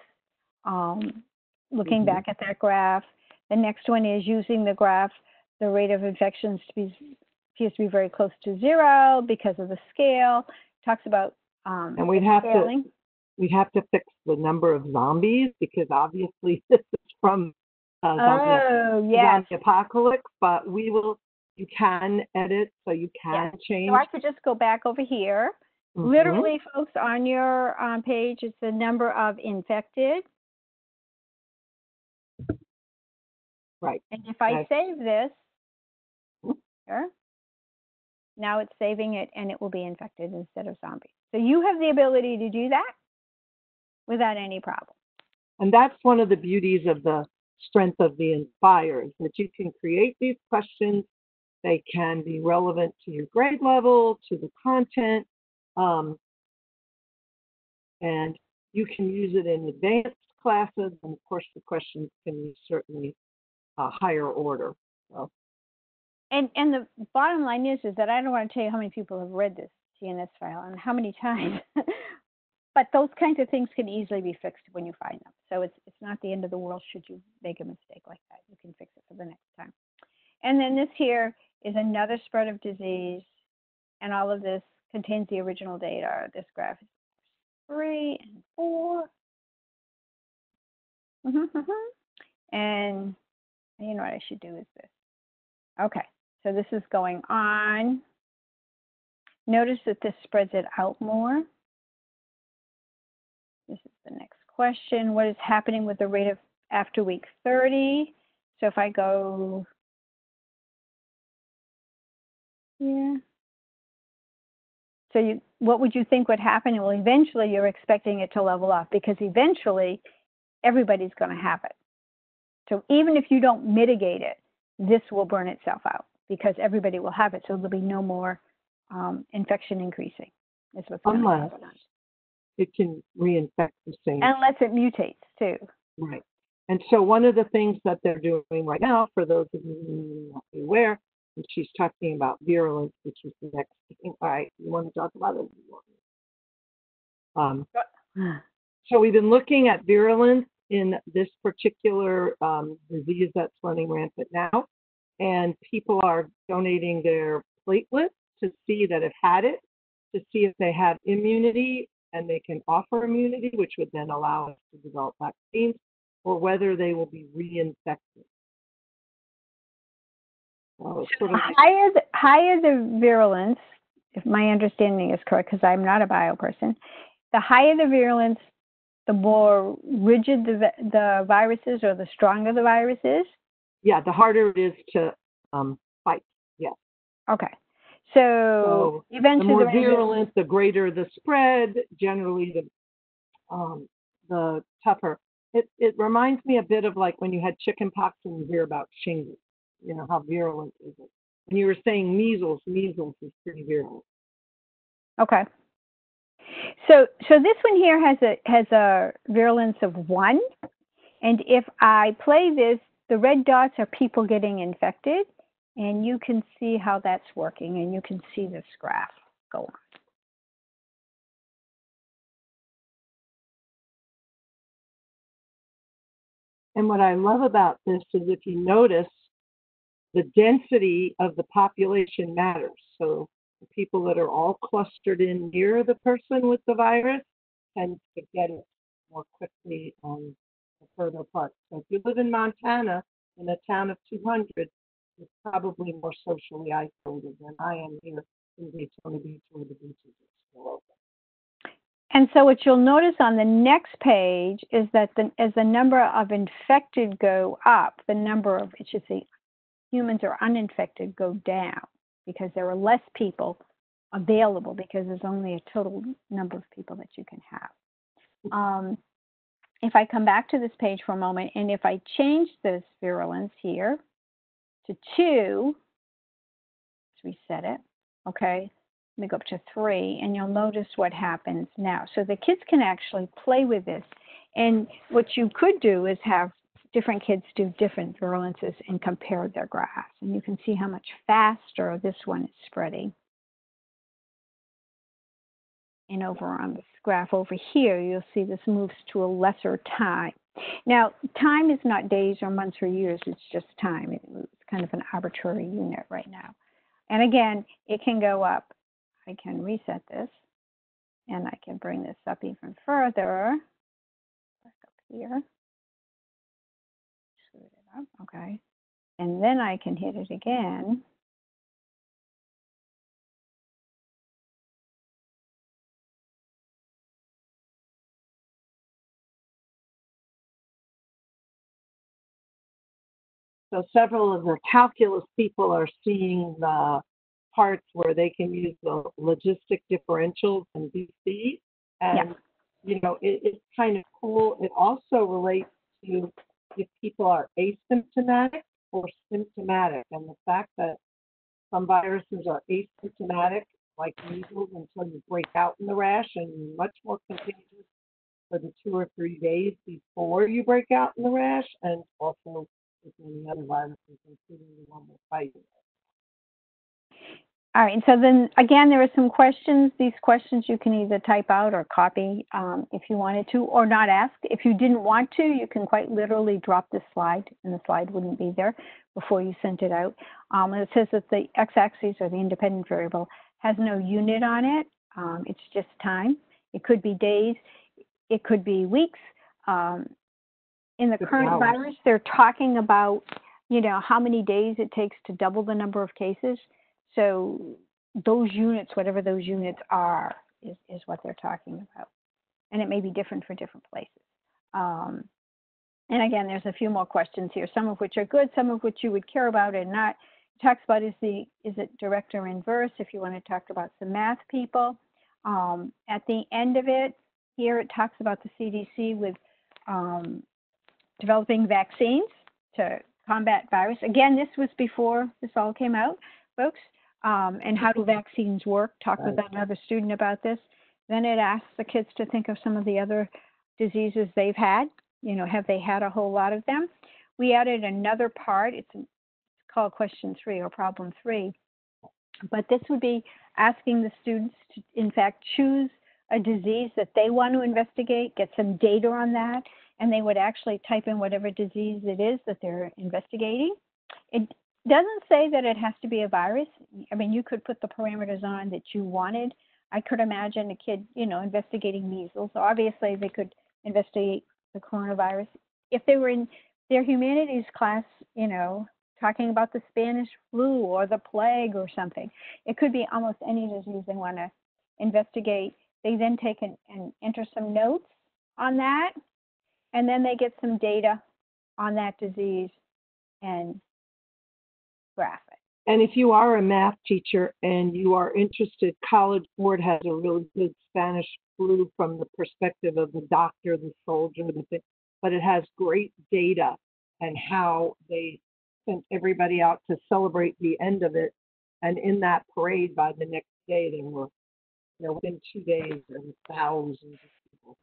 Um, looking Mhm. back at that graph. The next one is using the graph the rate of infections to be appears to be very close to zero because of the scale. Talks about um, And we'd have to- scaling. We have to fix the number of zombies because obviously this is from uh, zombie, oh yes. zombie apocalypse, but we will, you can edit, so you can change. so i could just go back over here Mhm. literally folks on your um, page it's the number of infected Right. And if I save this, Mhm. here, now it's saving it and it will be infected instead of zombie. So you have the ability to do that without any problem. And that's one of the beauties of the strength of the Nspire is that you can create these questions. They can be relevant to your grade level, to the content, um, and you can use it in advanced classes. And of course, the questions can be certainly a higher order. So, And and the bottom line is is that I don't want to tell you how many people have read this TNS file and how many times. but those kinds of things can easily be fixed when you find them. So it's it's not the end of the world should you make a mistake like that. You can fix it for the next time. And then this here is another spread of disease, and all of this contains the original data. This graph is three and 4 mm-hmm, mm-hmm. and you know what I should do is this. Okay, so this is going on. Notice that this spreads it out more. This is the next question. What is happening with the rate of after week 30? So if I go here. So you, what would you think would happen? Well, eventually you're expecting it to level off because eventually everybody's going to have it. So even if you don't mitigate it, this will burn itself out because everybody will have it. So there'll be no more um, infection increasing. Is what's going Unless- it can reinfect the same. Unless it mutates too. Right. And so one of the things that they're doing right now, for those of you not be aware, and she's talking about virulence, which is the next thing. All right, you want to talk about it? Um, so we've been looking at virulence in this particular um, disease that's running rampant now, and people are donating their platelets to see that it had it, to see if they have immunity, and they can offer immunity, which would then allow us to develop vaccines, or whether they will be reinfected. It's sort of like- higher the, higher the virulence, if my understanding is correct, because I'm not a bio person, the higher the virulence, the more rigid the, the virus is or the stronger the virus is. yeah, the harder it is to um, fight. Yeah. Okay. So, So, The eventually more the of- virulent, the greater the spread. Generally, the um, the tougher. It it reminds me a bit of like when you had chicken pox and you hear about shingles. You know how virulent is it? And you were saying measles, measles is pretty virulent. Okay. So so this one here has a has a virulence of one, and if I play this, the red dots are people getting infected, and you can see how that's working, and you can see this graph go on. And what I love about this is if you notice, the density of the population matters. So the people that are all clustered in near the person with the virus tend to get it more quickly on the further apart. So if you live in Montana in a town of 200, you're probably more socially isolated than I am here in Daytona Beach where the beaches are still open. And so what you'll notice on the next page is that the, as the number of infected go up, the number of, it should say humans are uninfected go down because there are less people available because there's only a total number of people that you can have. Um, if I come back to this page for a moment, and if I change this virulence here to two, let's reset it, okay? Let me go up to three, and you'll notice what happens now. So the kids can actually play with this. And what you could do is have different kids do different virulences and compare their graphs. And you can see how much faster this one is spreading. And over on this graph over here, you'll see this moves to a lesser time. Now, time is not days or months or years, it's just time. It's kind of an arbitrary unit right now. And again, it can go up. I can reset this and I can bring this up even further. Back up here. Screw it up, okay. And then I can hit it again. So several of the calculus people are seeing the parts where they can use the logistic differentials and BC. And, you know, it, it's kind of cool. It also relates to if people are asymptomatic or symptomatic. And the fact that some viruses are asymptomatic, like measles, until you break out in the rash and much more contagious for the two or three days before you break out in the rash, and also with many other viruses, including the one we're fighting. All right, so then again, there are some questions. These questions you can either type out or copy um, if you wanted to, or not ask. If you didn't want to, you can quite literally drop the slide, and the slide wouldn't be there before you sent it out. Um, and it says that the x-axis or the independent variable has no unit on it. Um, it's just time. It could be days. It could be weeks. Um, in the current hours. virus, they're talking about, you know, how many days it takes to double the number of cases. So those units, whatever those units are, is, is what they're talking about. And it may be different for different places. Um, and again, there's a few more questions here, some of which are good, some of which you would care about and not. It talks about is the is it direct or inverse if you want to talk about some math people. Um, at the end of it, here it talks about the CDC with um, developing vaccines to combat virus. Again, this was before this all came out, folks. Um, and how do vaccines work? Talk with another student about this. Then it asks the kids to think of some of the other diseases they've had. You know, have they had a whole lot of them? We added another part. It's, it's called question three or problem three. But this would be asking the students to, in fact, choose a disease that they want to investigate, get some data on that, and they would actually type in whatever disease it is that they're investigating. It doesn't say that it has to be a virus. I mean, you could put the parameters on that you wanted. I could imagine a kid, you know, investigating measles. Obviously, they could investigate the coronavirus. If they were in their humanities class, you know, talking about the Spanish flu or the plague or something, it could be almost any disease they want to investigate. They then take and, and enter some notes on that, and then they get some data on that disease and graph it. And if you are a math teacher and you are interested, College Board has a really good Spanish flu from the perspective of the doctor, the soldier, the thing, but it has great data and how they sent everybody out to celebrate the end of it. And in that parade, by the next day, there were, you know, within two days, there were thousands of people.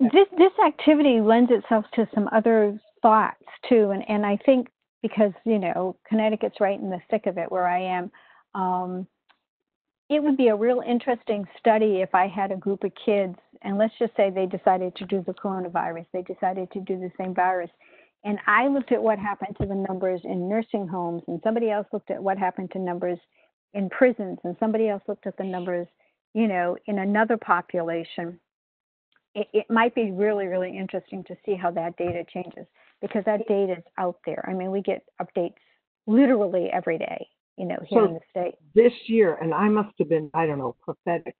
This this activity lends itself to some other thoughts too, and and I think because you know Connecticut's right in the thick of it where I am. Um, it would be a real interesting study if I had a group of kids, and let's just say they decided to do the coronavirus, they decided to do the same virus, and I looked at what happened to the numbers in nursing homes, and somebody else looked at what happened to numbers in prisons, and somebody else looked at the numbers, you know, in another population it, it might be really, really interesting to see how that data changes because that data is out there. I mean, we get updates literally every day, you know, here So- in the state. this year, and I must have been, I don't know, prophetic.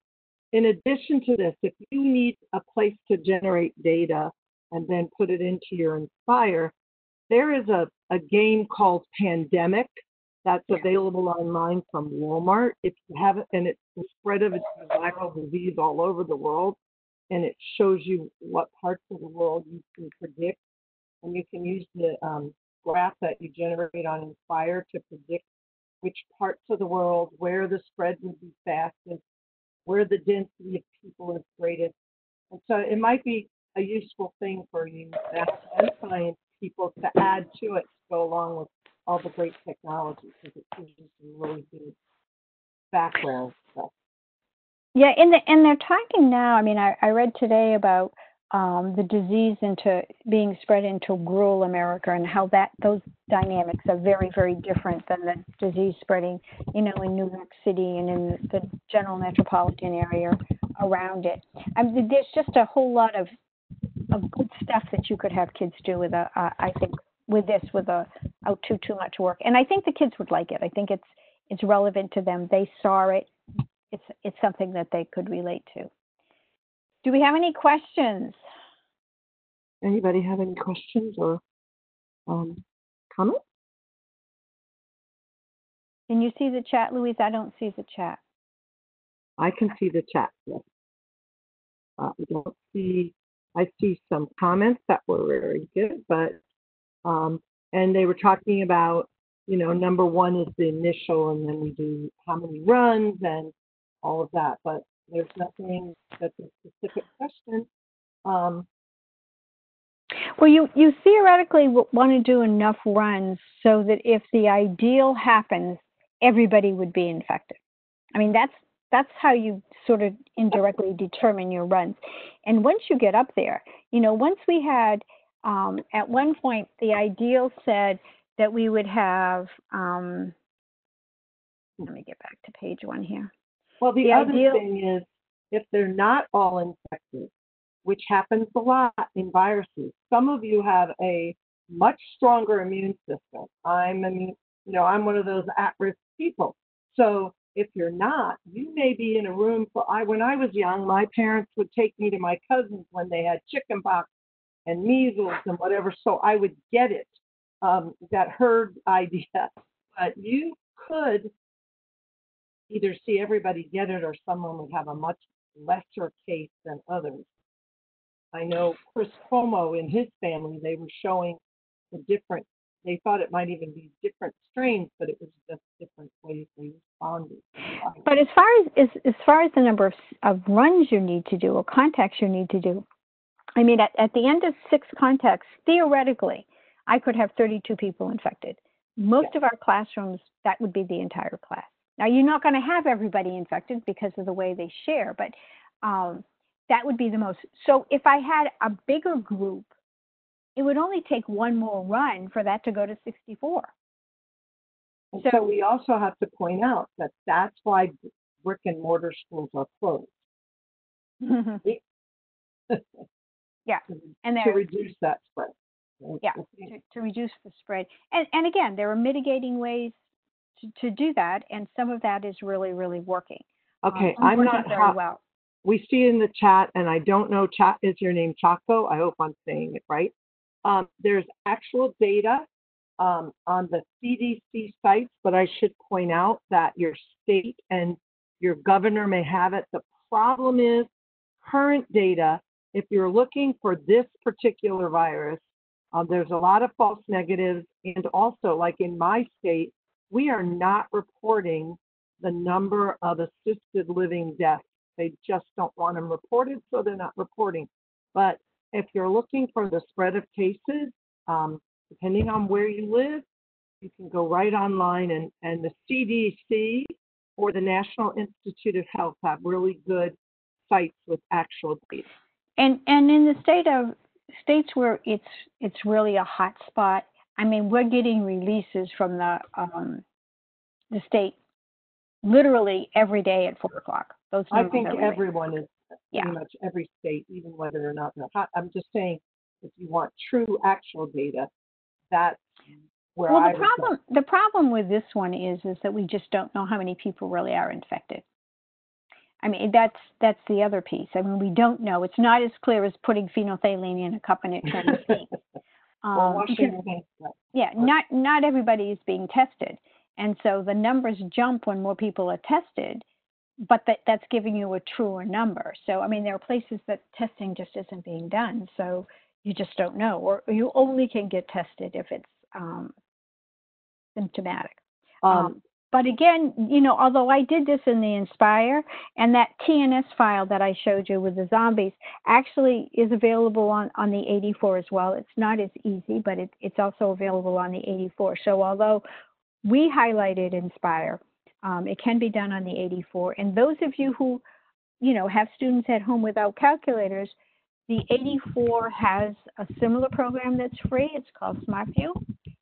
In addition to this, if you need a place to generate data and then put it into your Nspire, there is a, a game called Pandemic that's available online from Walmart. If you have it, and it's the spread of a viral disease all over the world, and it shows you what parts of the world you can predict, and you can use the um, graph that you generate on Nspire to predict which parts of the world where the spread would be fastest, where the density of people is greatest, and so it might be a useful thing for you and science people to add to it to go along with all the great technology because it gives you some really good background stuff. Yeah, and the, and they're talking now. I mean, I, I read today about um, the disease into being spread into rural America and how that those dynamics are very very different than the disease spreading, you know, in New York City and in the general metropolitan area around it. I mean, there's just a whole lot of of good stuff that you could have kids do with a. Uh, I think with this with a out too too much work, and I think the kids would like it. I think it's it's relevant to them. They saw it. It's it's something that they could relate to. Do we have any questions? Anybody have any questions or um, comments? Can you see the chat, Louise? I don't see the chat. I can see the chat. Yes. Uh, I don't see. I see some comments that were very good, but um, and they were talking about you know number one is the initial, and then we do how many runs and all of that. But there's nothing that's a specific question. Um, Well, you you theoretically want to do enough runs so that if the ideal happens, everybody would be infected. I mean, that's that's how you sort of indirectly determine your runs. And once you get up there, you know, once we had um, at one point the ideal said that we would have. Um, let me get back to page one here. Well, the, The other ideal- thing is if they're not all infected, which happens a lot in viruses, some of you have a much stronger immune system. I'm immune, you know, I'm one of those at-risk people. So if you're not, you may be in a room for I when I was young, my parents would take me to my cousins when they had chickenpox and measles and whatever, so I would get it. Um, that herd idea. But you could either see everybody get it or someone would have a much lesser case than others. I know Chris Cuomo in his family, they were showing the different, they thought it might even be different strains, but it was just different ways they responded. But as far as as, as far as the number of, of runs you need to do or contacts you need to do, I mean, at, at the end of six contacts, theoretically, I could have 32 people infected. Most of our classrooms, that would be the entire class. Now, you're not going to have everybody infected because of the way they share, but um, that would be the most. So if I had a bigger group, it would only take one more run for that to go to 64. And So- so we also have to point out that that's why brick and mortar schools are closed. Yeah, to- and To reduce that spread. Yeah. to, to reduce the spread. And, and again, there are mitigating ways to, to do that, and some of that is really, really working. um, Okay, and I'm not, very ha- well. we see in the chat, and I don't know, chat, is your name Chaco? I hope I'm saying it right. Um, there's actual data um, on the CDC sites, but I should point out that your state and your governor may have it. The problem is current data, if you're looking for this particular virus, um, there's a lot of false negatives. And also, like in my state, we are not reporting the number of assisted living deaths. They just don't want them reported, so they're not reporting. But if you're looking for the spread of cases, um, depending on where you live, you can go right online and, and the CDC or the National Institute of Health have really good sites with actual data. And and in the state of states where it's it's really a hot spot, I mean, we're getting releases from the um, the state literally every day at four o'clock. Those I think everyone is Yeah. pretty much every state, even whether or not they're hot. I'm just saying, if you want true actual data, that's where Well, I the would go. problem the problem with this one is is that we just don't know how many people really are infected. I mean, that's that's the other piece. I mean, we don't know. It's not as clear as putting phenolphthalein in a cup and it turns to Um, washing because- hands. right. yeah, not not everybody is being tested, And so the numbers jump when more people are tested, but that, that's giving you a truer number. So, I mean, there are places that testing just isn't being done. So you just don't know, or you only can get tested if it's um, symptomatic. Um, but again, you know, although I did this in the Nspire, and that TNS file that I showed you with the zombies actually is available on, on the 84 as well. It's not as easy, but it, it's also available on the 84. So although we highlighted Nspire, um, it can be done on the 84. And those of you who, you know, have students at home without calculators, the 84 has a similar program that's free. It's called SmartView.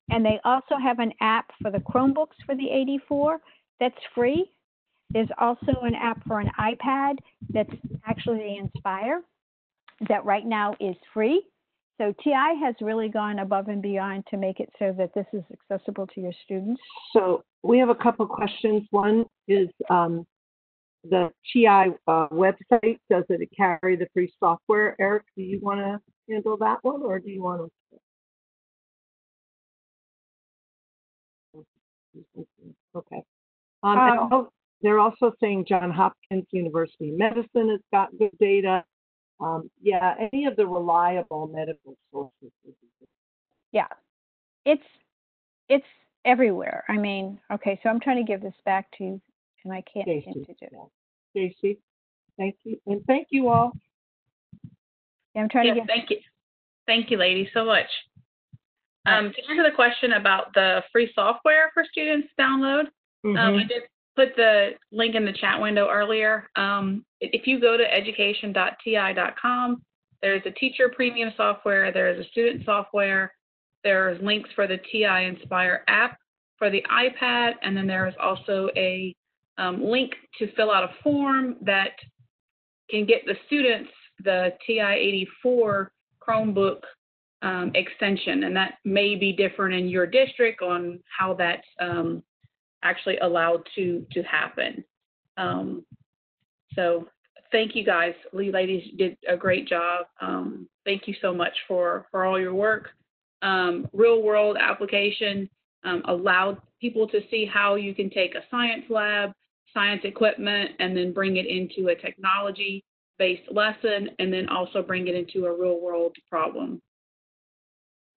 And they also have an app for the Chromebooks for the 84 that's free. There's also an app for an iPad that's actually the Nspire that right now is free. So TI has really gone above and beyond to make it so that this is accessible to your students. so we have a couple questions. One is um, the TI uh, website, does it carry the free software? Eric, do you want to handle that one or do you want to? Okay. Um, and I Um, know they're also saying John Hopkins University Medicine has got good data. Um, yeah, any of the reliable medical sources. would be good. Yeah, it's it's everywhere. I mean, okay, so I'm trying to give this back to you, and I can't seem Stacy, to do it. yeah. Stacy, thank you, and thank you all. Yeah, I'm trying Yes, to get. thank you. Thank you, ladies, so much. Um, to answer the question about the free software for students to download, um, I Mhm. did put the link in the chat window earlier. Um, if you go to education.ti.com, there's a teacher premium software, there's a student software, there's links for the TI Nspire app for the iPad, and then there is also a um, link to fill out a form that can get the students the TI-84 Chromebook um, extension, and that may be different in your district on how that's um, actually allowed to to happen. Um, so thank you guys, Lee ladies did a great job. Um, thank you so much for for all your work. Um, real world application um, allowed people to see how you can take a science lab, science equipment, and then bring it into a technology based lesson, and then also bring it into a real world problem.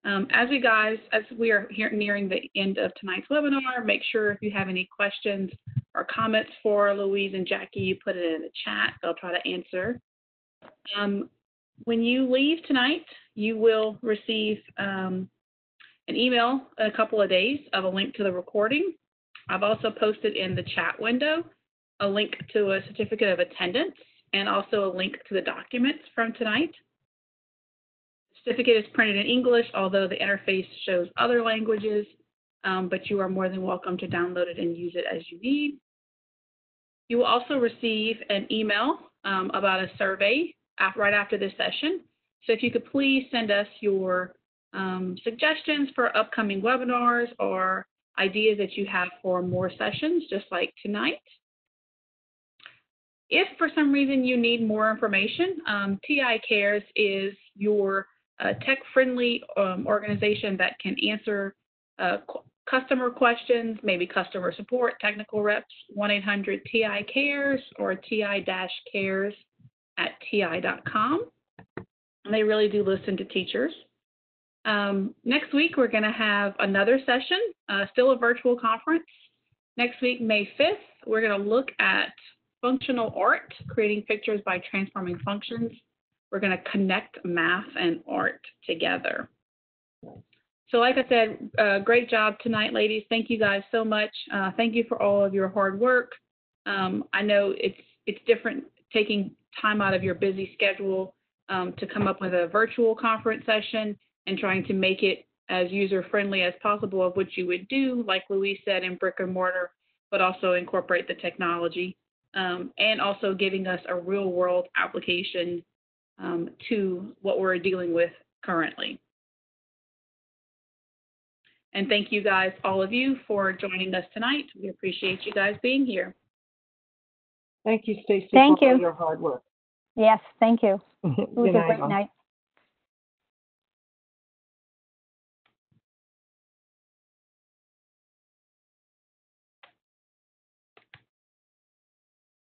Um, as we guys, as we are here nearing the end of tonight's webinar, make sure if you have any questions or comments for Louise and Jackie, you put it in the chat. They'll try to answer. Um, when you leave tonight, you will receive um, an email in a couple of days of a link to the recording. I've also posted in the chat window a link to a certificate of attendance and also a link to the documents from tonight. Certificate is printed in English, although the interface shows other languages, um, but you are more than welcome to download it and use it as you need. You will also receive an email um, about a survey right after this session. So if you could please send us your um, suggestions for upcoming webinars or ideas that you have for more sessions, just like tonight. If for some reason you need more information, um, TI Cares is your uh, tech-friendly um, organization that can answer uh, qu- customer questions, maybe customer support, technical reps, 1-800-TI-CARES or TI-CARES at ti.com. And they really do listen to teachers. Um, next week, we're going to have another session, uh, still a virtual conference. Next week, May 5th, we're going to look at functional art, creating pictures by transforming functions. We're going to connect math and art together. So like I said, uh, great job tonight, ladies. Thank you guys so much. Uh, thank you for all of your hard work. Um, I know it's it's different taking time out of your busy schedule um, to come up with a virtual conference session and trying to make it as user friendly as possible of what you would do, like Louise said, in brick and mortar, but also incorporate the technology um, and also giving us a real world application um, to what we're dealing with currently. And thank you guys, all of you, for joining us tonight. We appreciate you guys being here. Thank you, Stacy, Thank for all you. your hard work. Yes, thank you. It was Good a great night.